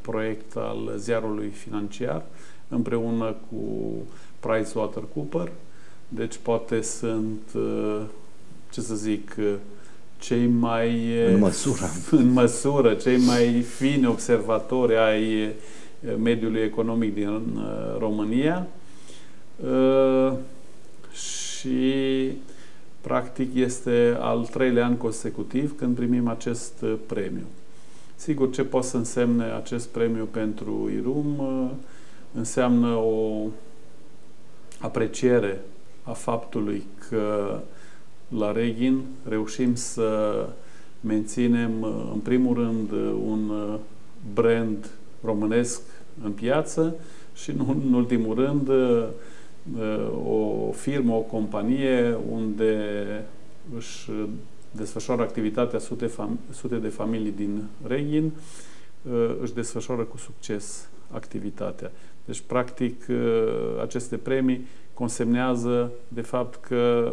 proiect al ziarului financiar împreună cu PricewaterCooper. Deci poate sunt, ce să zic, cei mai în măsură, în măsură cei mai fini observatori ai mediului economic din România și practic este al treilea an consecutiv când primim acest premiu. Sigur, ce poate să însemne acest premiu pentru IRUM? Înseamnă o apreciere a faptului că la Regin reușim să menținem, în primul rând, un brand românesc în piață și, nu în ultimul rând, o firmă, o companie unde își desfășoară activitatea sute, fam- sute de familii din Reghin, își desfășoară cu succes activitatea. Deci, practic, aceste premii consemnează de fapt că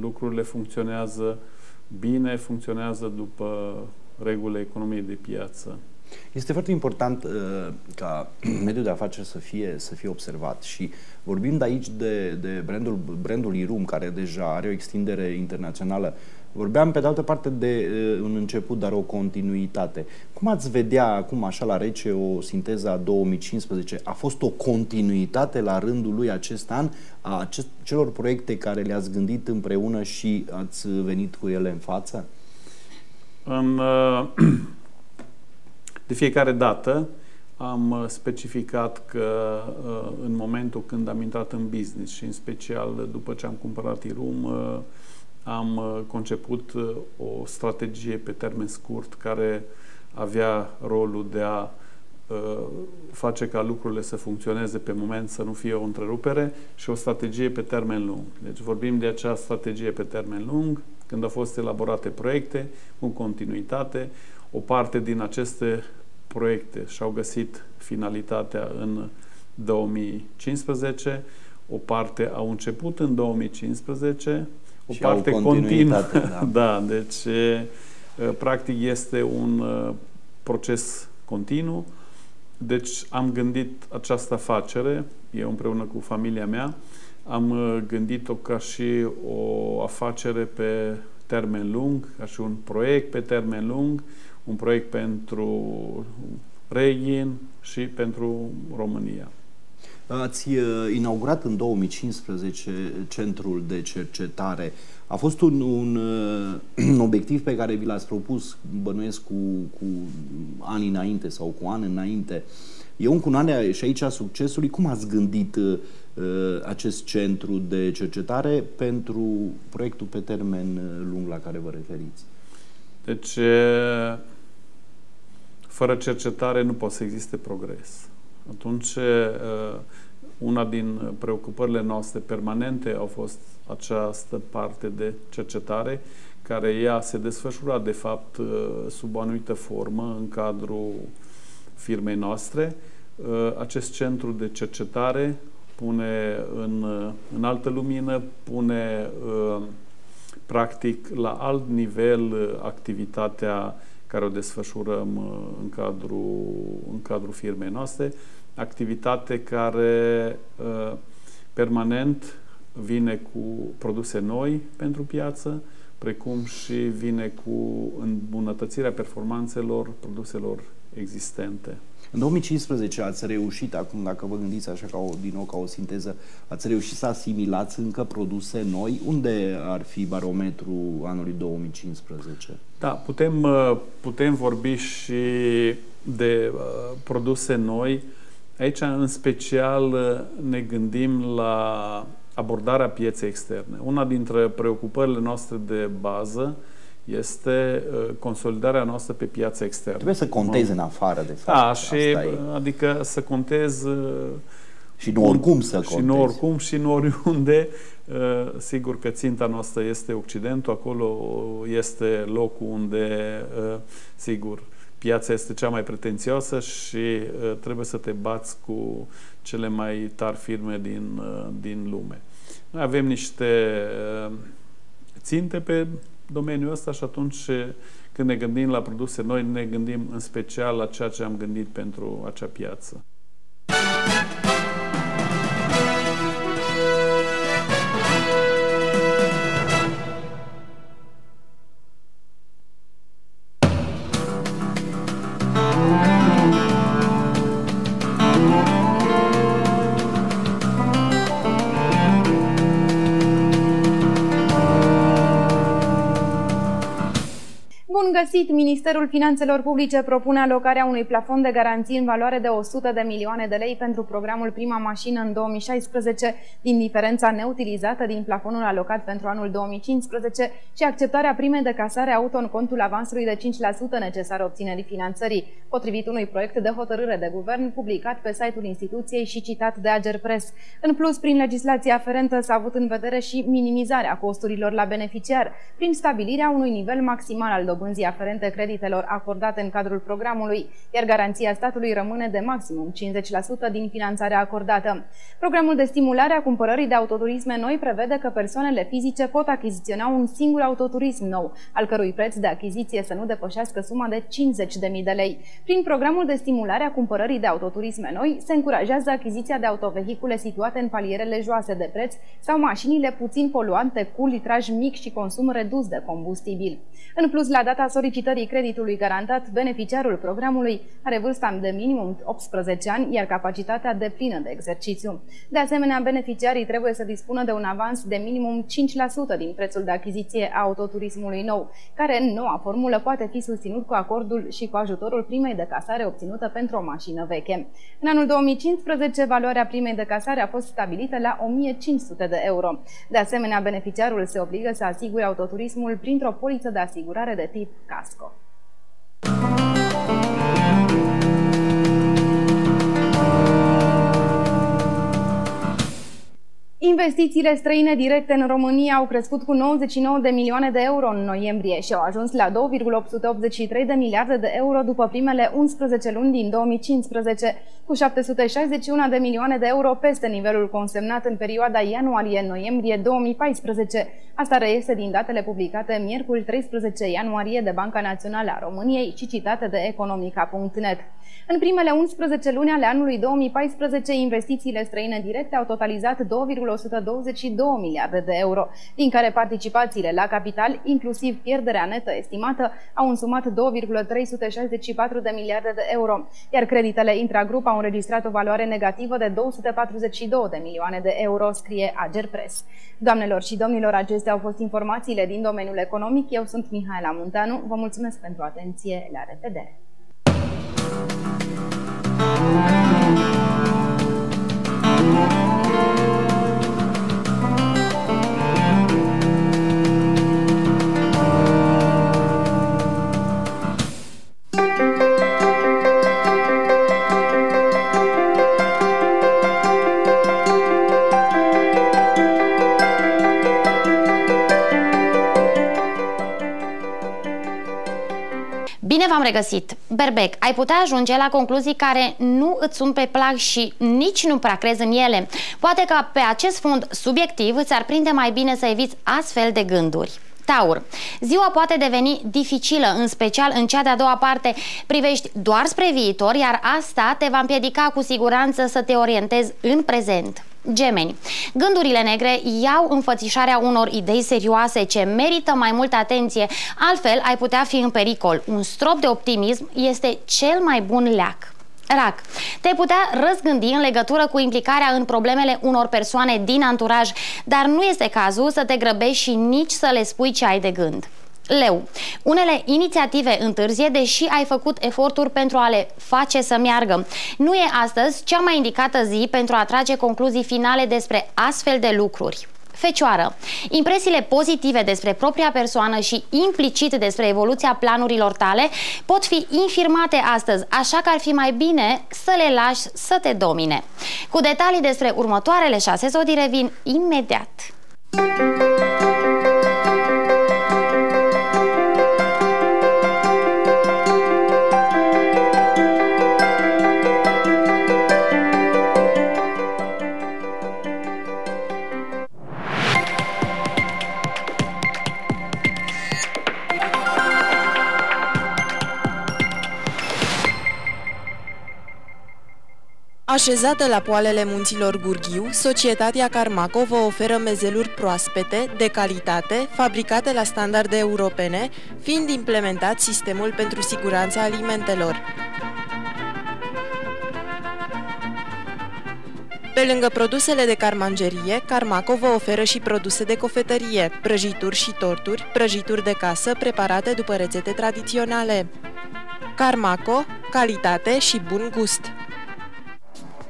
lucrurile funcționează bine, funcționează după regulile economiei de piață. Este foarte important uh, ca mediul de afaceri să fie, să fie observat și vorbim de aici de, de brandul, brandul Irum, care deja are o extindere internațională. Vorbeam pe de altă parte de uh, un început, dar o continuitate. Cum ați vedea acum așa la rece o sinteză a 2015? A fost o continuitate la rândul lui acest an a acest, celor proiecte care le-ați gândit împreună și ați venit cu ele în față? În, uh, de fiecare dată am uh, specificat că uh, în momentul când am intrat în business și în special după ce am cumpărat Irum, uh, am conceput o strategie pe termen scurt care avea rolul de a face ca lucrurile să funcționeze pe moment, să nu fie o întrerupere și o strategie pe termen lung. Deci vorbim de acea strategie pe termen lung, când au fost elaborate proiecte cu continuitate, o parte din aceste proiecte și-au găsit finalitatea în 2015, o parte au început în 2015, o și parte continuă. Da. da, deci practic este un proces continuu. Deci am gândit această afacere, eu împreună cu familia mea, am gândit-o ca și o afacere pe termen lung, ca și un proiect pe termen lung, un proiect pentru Reghin și pentru România. Ați uh, inaugurat în 2015 centrul de cercetare. A fost un, un, uh, un obiectiv pe care vi l-ați propus, bănuiesc, cu, cu ani înainte sau cu ani înainte. E un cunane și aici a succesului. Cum ați gândit uh, acest centru de cercetare pentru proiectul pe termen lung la care vă referiți? Deci, fără cercetare nu poate să existe progres. Atunci, una din preocupările noastre permanente au fost această parte de cercetare, care ea se desfășura, de fapt, sub o anumită formă în cadrul firmei noastre. Acest centru de cercetare pune în, în altă lumină, pune practic la alt nivel activitatea care o desfășurăm uh, în cadrul, în cadrul firmei noastre, activitate care uh, permanent vine cu produse noi pentru piață, precum și vine cu îmbunătățirea performanțelor produselor existente. În 2015 ați reușit, acum dacă vă gândiți așa ca o, din nou ca o sinteză, ați reușit să asimilați încă produse noi. Unde ar fi barometrul anului 2015? Da, putem, uh, putem vorbi și de uh, produse noi. Aici, în special, uh, ne gândim la abordarea pieței externe. Una dintre preocupările noastre de bază este uh, consolidarea noastră pe piața externă. Trebuie să contezi în afară, de fapt. Da, și adică să contezi uh, și nu oricum să contezi. Și nu oricum și nu oriunde. Uh, sigur că ținta noastră este Occidentul, acolo este locul unde, sigur, piața este cea mai pretențioasă și trebuie să te bați cu cele mai tari firme din, din lume. Noi avem niște ținte pe domeniul ăsta și atunci când ne gândim la produse noi, ne gândim în special la ceea ce am gândit pentru acea piață. Ministerul Finanțelor Publice propune alocarea unui plafon de garanții în valoare de 100 de milioane de lei pentru programul Prima Mașină în 2016, din diferența neutilizată din plafonul alocat pentru anul 2015 și acceptarea primei de casare auto în contul avansului de 5% necesar obținerii finanțării, potrivit unui proiect de hotărâre de guvern publicat pe site-ul instituției și citat de Ager Press. În plus, prin legislația aferentă s-a avut în vedere și minimizarea costurilor la beneficiar, prin stabilirea unui nivel maximal al dobânzii aferente creditelor acordate în cadrul programului, iar garanția statului rămâne de maximum 50% din finanțarea acordată. Programul de stimulare a cumpărării de autoturisme noi prevede că persoanele fizice pot achiziționa un singur autoturism nou, al cărui preț de achiziție să nu depășească suma de 50.000 de lei. Prin programul de stimulare a cumpărării de autoturisme noi, se încurajează achiziția de autovehicule situate în palierele joase de preț sau mașinile puțin poluante cu litraj mic și consum redus de combustibil. În plus, la data solicitării creditului garantat, beneficiarul programului are vârsta de minimum 18 ani, iar capacitatea de plină de exercițiu. De asemenea, beneficiarii trebuie să dispună de un avans de minimum 5% din prețul de achiziție a autoturismului nou, care în noua formulă poate fi susținut cu acordul și cu ajutorul primei de casare obținută pentru o mașină veche. În anul 2015, valoarea primei de casare a fost stabilită la 1500 de euro. De asemenea, beneficiarul se obligă să asigure autoturismul printr-o poliță de asigurare de tip casco. Thank you. Investițiile străine directe în România au crescut cu 99 de milioane de euro în noiembrie și au ajuns la 2,883 de miliarde de euro după primele 11 luni din 2015, cu 761 de milioane de euro peste nivelul consemnat în perioada ianuarie-noiembrie 2014. Asta reiese din datele publicate miercuri 13 ianuarie de Banca Națională a României și citate de economica.net. În primele 11 luni ale anului 2014, investițiile străine directe au totalizat 2,122 miliarde de euro, din care participațiile la capital, inclusiv pierderea netă estimată, au însumat 2,364 de miliarde de euro, iar creditele intragrup au înregistrat o valoare negativă de 242 de milioane de euro, scrie Ager Press. Doamnelor și domnilor, acestea au fost informațiile din domeniul economic. Eu sunt Mihaela Muntanu. Vă mulțumesc pentru atenție. La revedere! Thank you. Bine v-am regăsit! Berbec, ai putea ajunge la concluzii care nu îți sunt pe plac și nici nu prea crezi în ele. Poate că pe acest fond subiectiv ți-ar prinde mai bine să eviți astfel de gânduri. Taur. Ziua poate deveni dificilă, în special în cea de-a doua parte. Privești doar spre viitor, iar asta te va împiedica cu siguranță să te orientezi în prezent. Gemeni. Gândurile negre iau înfățișarea unor idei serioase ce merită mai multă atenție, altfel ai putea fi în pericol. Un strop de optimism este cel mai bun leac. RAC. Te putea răzgândi în legătură cu implicarea în problemele unor persoane din anturaj, dar nu este cazul să te grăbești și nici să le spui ce ai de gând. Leu. Unele inițiative întârzie, deși ai făcut eforturi pentru a le face să meargă. Nu e astăzi cea mai indicată zi pentru a trage concluzii finale despre astfel de lucruri. Fecioară. Impresiile pozitive despre propria persoană și implicit despre evoluția planurilor tale pot fi infirmate astăzi, așa că ar fi mai bine să le lași să te domine. Cu detalii despre următoarele șase zodii revin imediat. Așezată la poalele munților Gurghiu, societatea Carmaco vă oferă mezeluri proaspete, de calitate, fabricate la standarde europene, fiind implementat sistemul pentru siguranța alimentelor. Pe lângă produsele de carmangerie, Carmaco vă oferă și produse de cofetărie, prăjituri și torturi, prăjituri de casă preparate după rețete tradiționale. Carmaco, calitate și bun gust.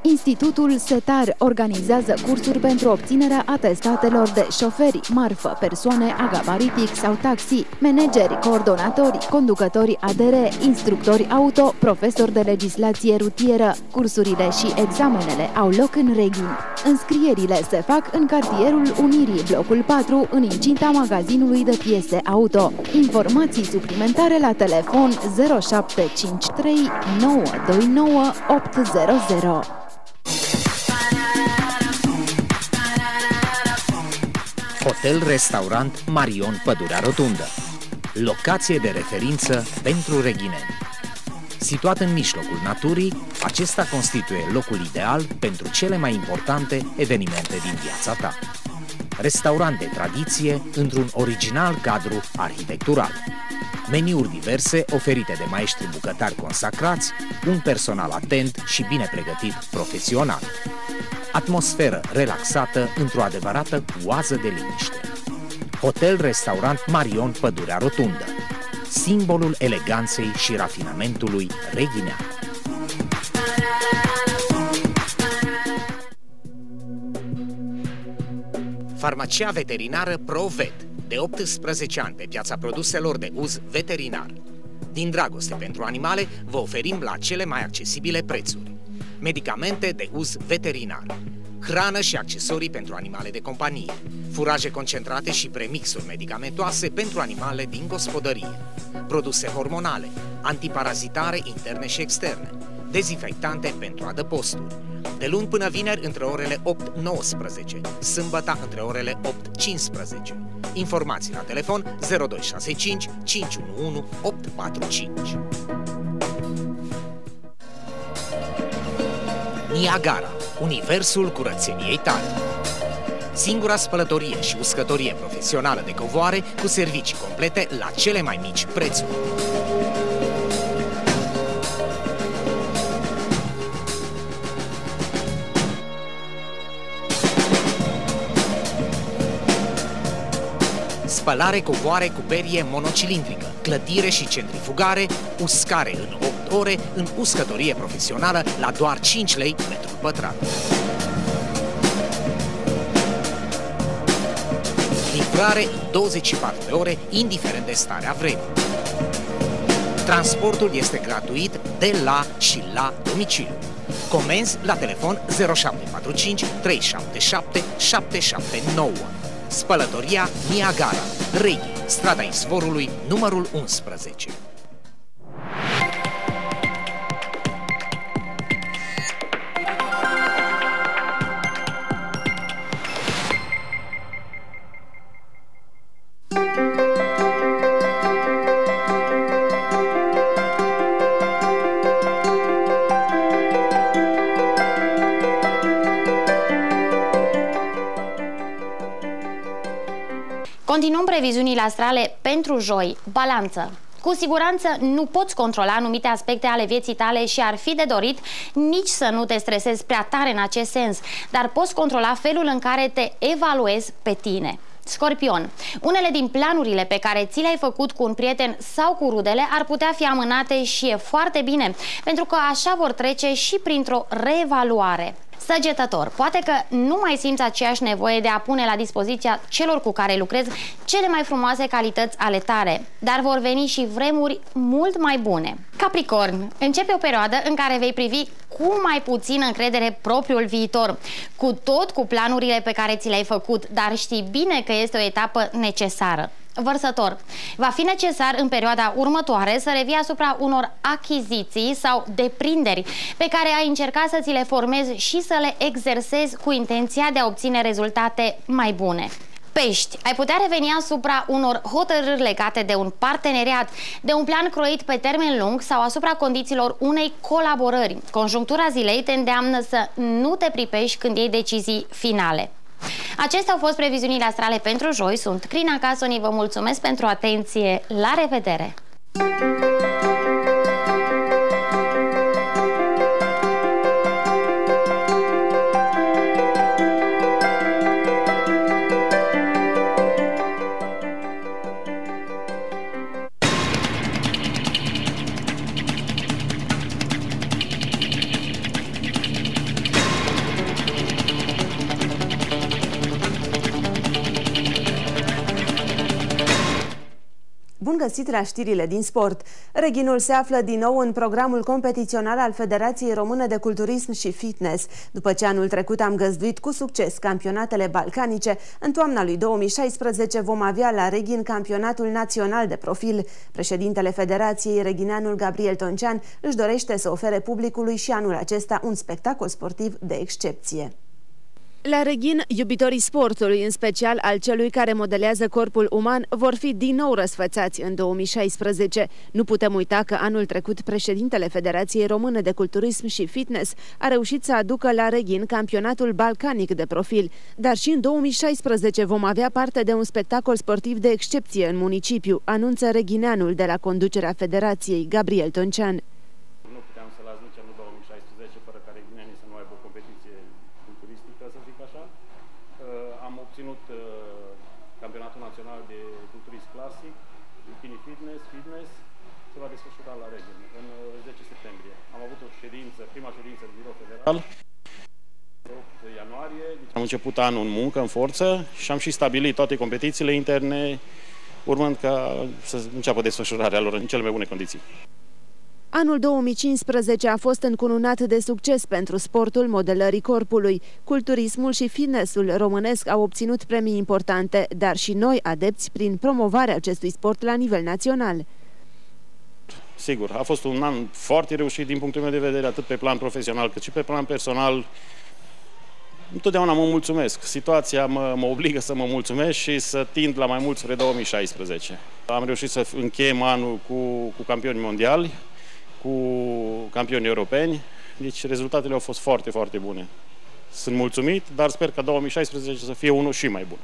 Institutul SETAR organizează cursuri pentru obținerea atestatelor de șoferi, marfă, persoane agabaritic sau taxi, manageri, coordonatori, conducători ADR, instructori auto, profesori de legislație rutieră. Cursurile și examenele au loc în Reghin. Înscrierile se fac în cartierul Unirii, blocul 4, în incinta magazinului de piese auto. Informații suplimentare la telefon 0753 929 800. Hotel-restaurant Marion Pădurea Rotundă Locație de referință pentru reghineni Situat în mijlocul naturii, acesta constituie locul ideal pentru cele mai importante evenimente din viața ta. Restaurant de tradiție într-un original cadru arhitectural. Meniuri diverse oferite de maestri bucătari consacrați, un personal atent și bine pregătit profesional atmosferă relaxată într-o adevărată oază de liniște. Hotel-restaurant Marion Pădurea Rotundă, simbolul eleganței și rafinamentului reghinean. Farmacia veterinară ProVet, de 18 ani pe piața produselor de uz veterinar. Din dragoste pentru animale, vă oferim la cele mai accesibile prețuri medicamente de uz veterinar, hrană și accesorii pentru animale de companie, furaje concentrate și premixuri medicamentoase pentru animale din gospodărie, produse hormonale, antiparazitare interne și externe, dezinfectante pentru adăposturi, de luni până vineri între orele 8-19, sâmbătă între orele 8-15. Informații la telefon 0265 511 845. Niagara, universul curățeniei tale. Singura spălătorie și uscătorie profesională de covoare cu servicii complete la cele mai mici prețuri. spălare covoare cu perie monocilindrică, clătire și centrifugare, uscare în 8 ore, în uscătorie profesională la doar 5 lei metru pătrat. Livrare în 24 de ore, indiferent de starea vremii. Transportul este gratuit de la și la domiciliu. Comenzi la telefon 0745 377 779. Spălătoria Niagara, Reghi, strada Izvorului, numărul 11. Previziunile astrale pentru joi. Balanță. Cu siguranță nu poți controla anumite aspecte ale vieții tale și ar fi de dorit nici să nu te stresezi prea tare în acest sens, dar poți controla felul în care te evaluezi pe tine. Scorpion, unele din planurile pe care ți le-ai făcut cu un prieten sau cu rudele ar putea fi amânate și e foarte bine, pentru că așa vor trece și printr-o reevaluare. Săgetător, poate că nu mai simți aceeași nevoie de a pune la dispoziția celor cu care lucrezi cele mai frumoase calități ale tale, dar vor veni și vremuri mult mai bune. Capricorn, începe o perioadă în care vei privi cu mai puțină încredere propriul viitor, cu tot cu planurile pe care ți le-ai făcut, dar știi bine că este o etapă necesară. Vărsător. Va fi necesar în perioada următoare să revii asupra unor achiziții sau deprinderi pe care ai încercat să ți le formezi și să le exersezi cu intenția de a obține rezultate mai bune. Pești, ai putea reveni asupra unor hotărâri legate de un parteneriat, de un plan croit pe termen lung sau asupra condițiilor unei colaborări. Conjunctura zilei te îndeamnă să nu te pripești când iei decizii finale. Acestea au fost previziunile astrale pentru joi. Sunt Crina Casoni, vă mulțumesc pentru atenție. La revedere! Găsit la știrile din sport! Reghinul se află din nou în programul competițional al Federației Române de Culturism și Fitness. După ce anul trecut am găzduit cu succes campionatele balcanice, în toamna lui 2016 vom avea la Reghin campionatul național de profil. Președintele Federației, reghineanul Gabriel Toncean, își dorește să ofere publicului și anul acesta un spectacol sportiv de excepție. La Reghin, iubitorii sportului, în special al celui care modelează corpul uman, vor fi din nou răsfățați în 2016. Nu putem uita că anul trecut președintele Federației Române de Culturism și Fitness a reușit să aducă la Reghin campionatul balcanic de profil, dar și în 2016 vom avea parte de un spectacol sportiv de excepție în municipiu, anunță reghineanul de la conducerea Federației, Gabriel Toncean. Ianuarie, am început anul în muncă, în forță și am și stabilit toate competițiile interne, urmând ca să înceapă desfășurarea lor în cele mai bune condiții. Anul 2015 a fost încununat de succes pentru sportul modelării corpului. Culturismul și fitnessul românesc au obținut premii importante, dar și noi adepți prin promovarea acestui sport la nivel național. Sigur, a fost un an foarte reușit din punctul meu de vedere, atât pe plan profesional cât și pe plan personal. Întotdeauna mă mulțumesc. Situația mă, mă obligă să mă mulțumesc și să tind la mai mult spre 2016. Am reușit să încheiem anul cu, cu campioni mondiali, cu campioni europeni, deci rezultatele au fost foarte, foarte bune. Sunt mulțumit, dar sper că 2016 să fie unul și mai bun.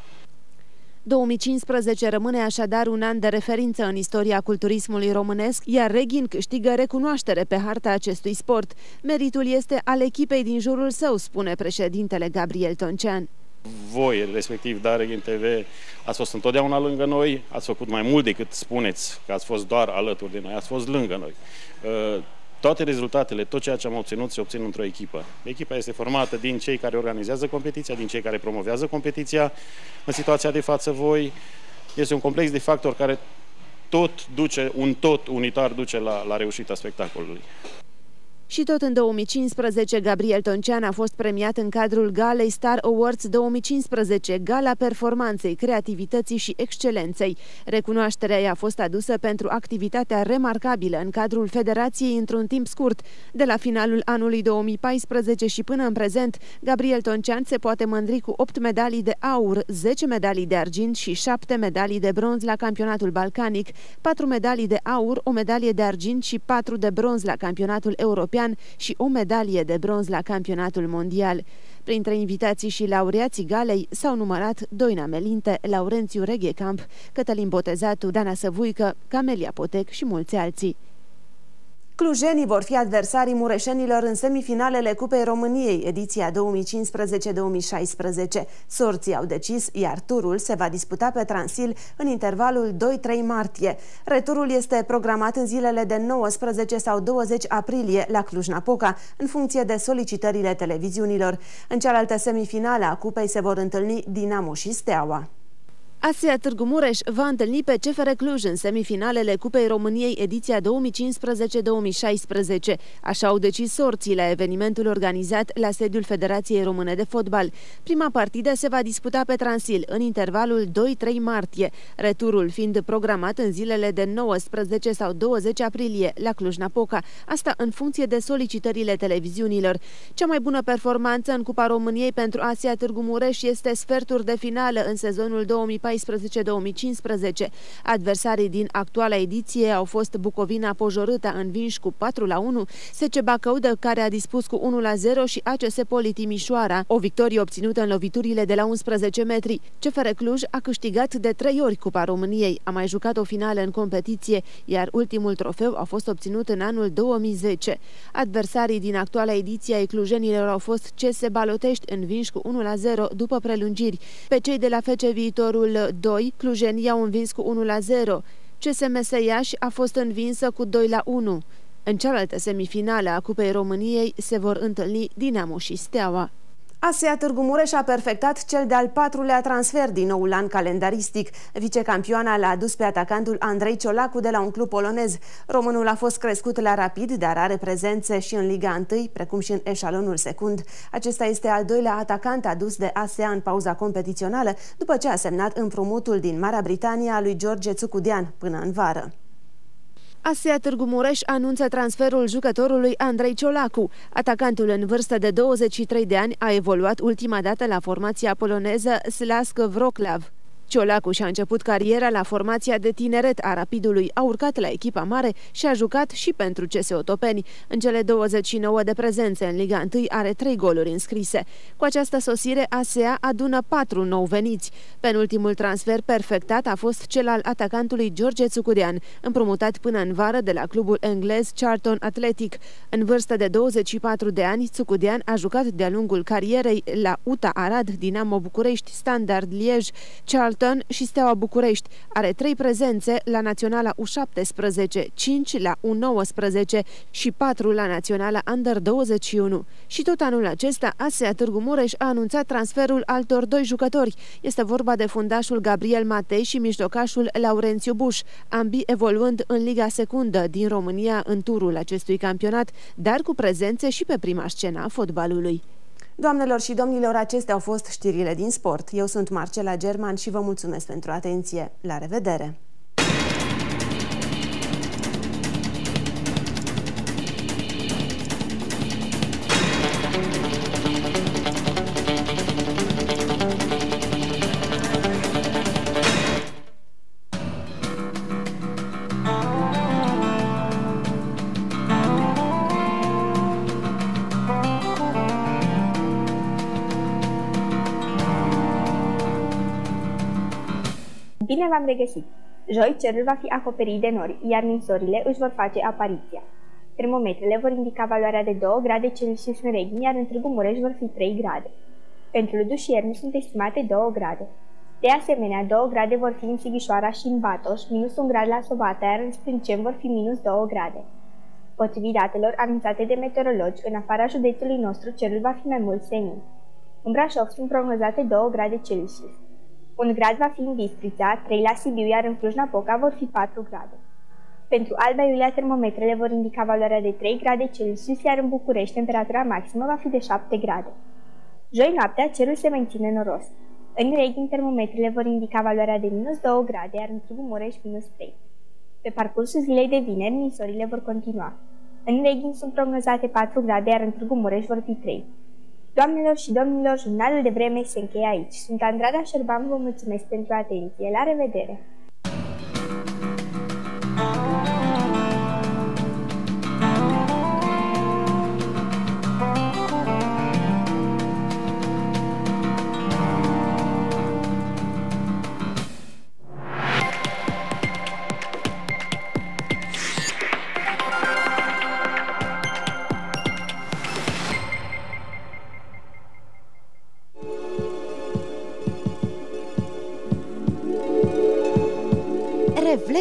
2015 rămâne așadar un an de referință în istoria culturismului românesc, iar Reghin câștigă recunoaștere pe harta acestui sport. Meritul este al echipei din jurul său, spune președintele Gabriel Toncean. Voi, respectiv Dareghin TV, ați fost întotdeauna lângă noi, ați făcut mai mult decât spuneți că ați fost doar alături de noi, ați fost lângă noi. Uh, toate rezultatele, tot ceea ce am obținut, se obțin într-o echipă. Echipa este formată din cei care organizează competiția, din cei care promovează competiția. În situația de față voi este un complex de factori care tot duce, un tot unitar duce la, la reușita spectacolului. Și tot în 2015, Gabriel Toncean a fost premiat în cadrul Galei Star Awards 2015, Gala Performanței, Creativității și Excelenței. Recunoașterea i-a fost adusă pentru activitatea remarcabilă în cadrul Federației într-un timp scurt. De la finalul anului 2014 și până în prezent, Gabriel Toncean se poate mândri cu 8 medalii de aur, 10 medalii de argint și 7 medalii de bronz la campionatul balcanic, 4 medalii de aur, o medalie de argint și 4 de bronz la campionatul european european și o medalie de bronz la campionatul mondial. Printre invitații și laureații galei s-au numărat Doina Melinte, Laurențiu Reghecamp, Cătălin Botezatu, Dana Săvuică, Camelia Potec și mulți alții. Clujenii vor fi adversarii mureșenilor în semifinalele Cupei României, ediția 2015-2016. Sorții au decis, iar turul se va disputa pe Transil în intervalul 2-3 martie. Returul este programat în zilele de 19 sau 20 aprilie la Cluj-Napoca, în funcție de solicitările televiziunilor. În cealaltă semifinală a Cupei se vor întâlni Dinamo și Steaua. Asia Târgu Mureș va întâlni pe CFR Cluj în semifinalele Cupei României ediția 2015-2016. Așa au decis sorții la evenimentul organizat la sediul Federației Române de Fotbal. Prima partidă se va disputa pe Transil în intervalul 2-3 martie, returul fiind programat în zilele de 19 sau 20 aprilie la Cluj-Napoca, asta în funcție de solicitările televiziunilor. Cea mai bună performanță în Cupa României pentru Asia Târgu Mureș este sferturi de finală în sezonul 2014 2014-2015. Adversarii din actuala ediție au fost Bucovina Pojorâta învinși cu 4 la 1, SC Bacăudă care a dispus cu 1 la 0 și ACS Poli Timișoara, o victorie obținută în loviturile de la 11 metri. CFR Cluj a câștigat de 3 ori Cupa României, a mai jucat o finală în competiție, iar ultimul trofeu a fost obținut în anul 2010. Adversarii din actuala ediție a clujenilor au fost CS Balotești învinși cu 1 la 0 după prelungiri. Pe cei de la FC Viitorul 2, clujenii au învins cu 1 la 0. CSMS Iași a fost învinsă cu 2 la 1. În cealaltă semifinală a Cupei României se vor întâlni Dinamo și Steaua. Asia Târgu Mureș a perfectat cel de-al patrulea transfer din noul an calendaristic. Vicecampioana l-a adus pe atacantul Andrei Ciolacu de la un club polonez. Românul a fost crescut la rapid, dar are prezențe și în Liga 1, precum și în eșalonul secund. Acesta este al doilea atacant adus de Asia în pauza competițională, după ce a semnat împrumutul din Marea Britanie a lui George Țucudean până în vară. Asia Târgu Mureș anunță transferul jucătorului Andrei Ciolacu. Atacantul în vârstă de 23 de ani a evoluat ultima dată la formația poloneză Slask Wroclaw. Ciolacu și-a început cariera la formația de tineret a Rapidului, a urcat la echipa mare și a jucat și pentru CS Otopeni. În cele 29 de prezențe în Liga 1 are 3 goluri înscrise. Cu această sosire, ASEA adună 4 nou veniți. Penultimul transfer perfectat a fost cel al atacantului George Țucudean, împrumutat până în vară de la clubul englez Charlton Athletic. În vârstă de 24 de ani, Țucudean a jucat de-a lungul carierei la UTA Arad, Dinamo București, Standard Liege, Charlton Bolton și Steaua București. Are trei prezențe la Naționala U17, 5 la U19 și 4 la Naționala Under 21. Și tot anul acesta, ASEA Târgu Mureș a anunțat transferul altor doi jucători. Este vorba de fundașul Gabriel Matei și mijlocașul Laurențiu Buș, ambii evoluând în Liga Secundă din România în turul acestui campionat, dar cu prezențe și pe prima scenă a fotbalului. Doamnelor și domnilor, acestea au fost știrile din sport. Eu sunt Marcela German și vă mulțumesc pentru atenție. La revedere! Bine v-am regăsit! Joi cerul va fi acoperit de nori, iar ninsorile își vor face apariția. Termometrele vor indica valoarea de 2 grade Celsius în Reghin, iar în Târgu Mureș vor fi 3 grade. Pentru Ludu și Iernu sunt estimate 2 grade. De asemenea, 2 grade vor fi în Sighișoara și în Batoș, minus 1 grad la Sobata, iar în Sprâncem vor fi minus 2 grade. Potrivit datelor anunțate de meteorologi, în afara județului nostru cerul va fi mai mult senin. În Brașov sunt prognozate 2 grade Celsius. Un grad va fi în Bistrița, 3 la Sibiu, iar în Cluj-Napoca vor fi 4 grade. Pentru Alba Iulia, termometrele vor indica valoarea de 3 grade Celsius, iar în București temperatura maximă va fi de 7 grade. Joi noaptea, cerul se menține noros. În Reghin, termometrele vor indica valoarea de minus 2 grade, iar în Târgu Mureș minus 3. Pe parcursul zilei de vineri, ninsorile vor continua. În Reghin sunt prognozate 4 grade, iar în Târgu Mureș vor fi 3. Doamnelor și domnilor, jurnalul de vreme se încheie aici. Sunt Andrada Șerban, vă mulțumesc pentru atenție. La revedere!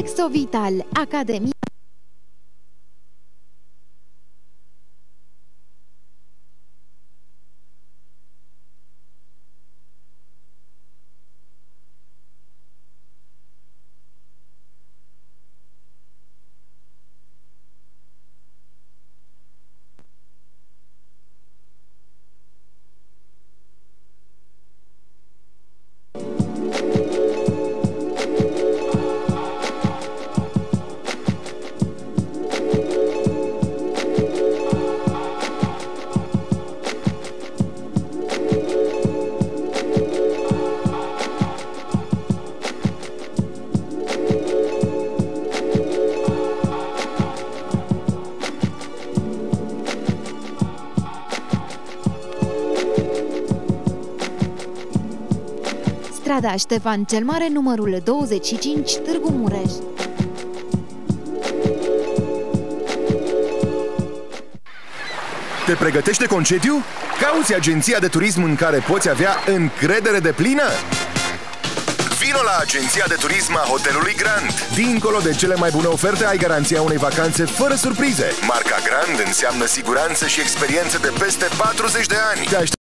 Reflexo Vital, Academia strada Ștefan cel Mare, numărul 25, Târgu Mureș. Te pregătește concediu? Cauți agenția de turism în care poți avea încredere de plină? Vino la agenția de turism a Hotelului Grand. Dincolo de cele mai bune oferte, ai garanția unei vacanțe fără surprize. Marca Grand înseamnă siguranță și experiență de peste 40 de ani. Te